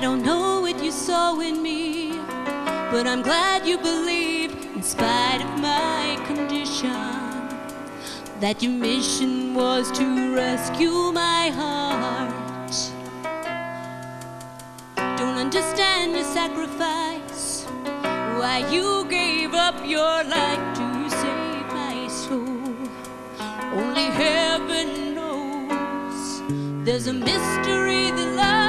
don't know what you saw in me, but I'm glad you believe, in spite of my condition, that your mission was to rescue my heart. Don't understand your sacrifice, why you gave up your life to save my soul. Only heaven knows there's a mystery that lies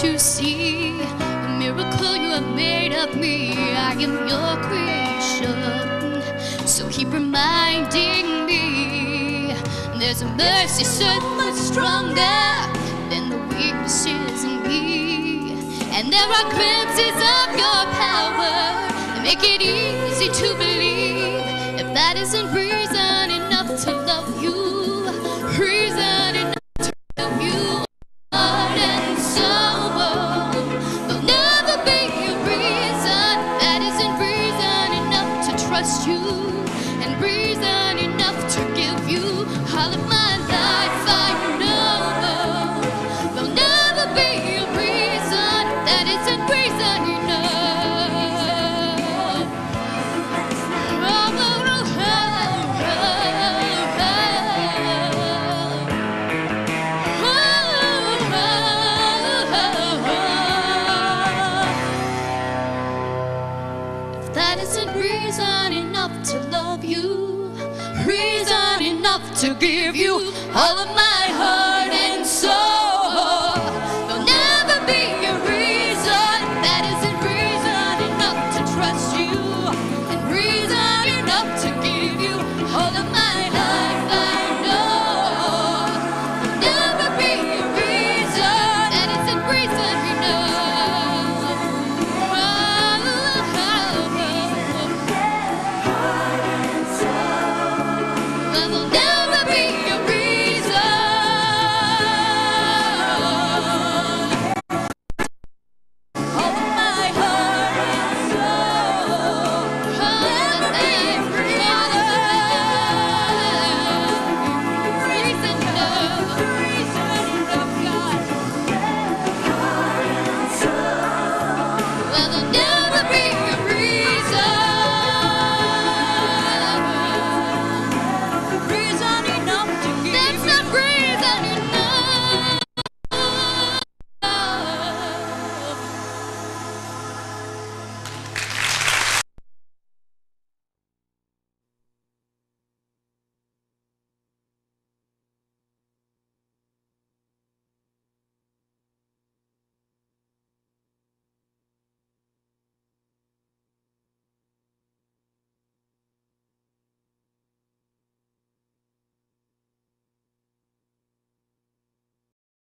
to see the miracle you have made of me. I am your creation. So keep reminding me there's a mercy so much stronger than the weaknesses in me. And there are glimpses of your power that make it easy to believe. If that isn't reason that isn't reason enough. If that isn't reason enough to love you, enough to give you all of my heart and soul.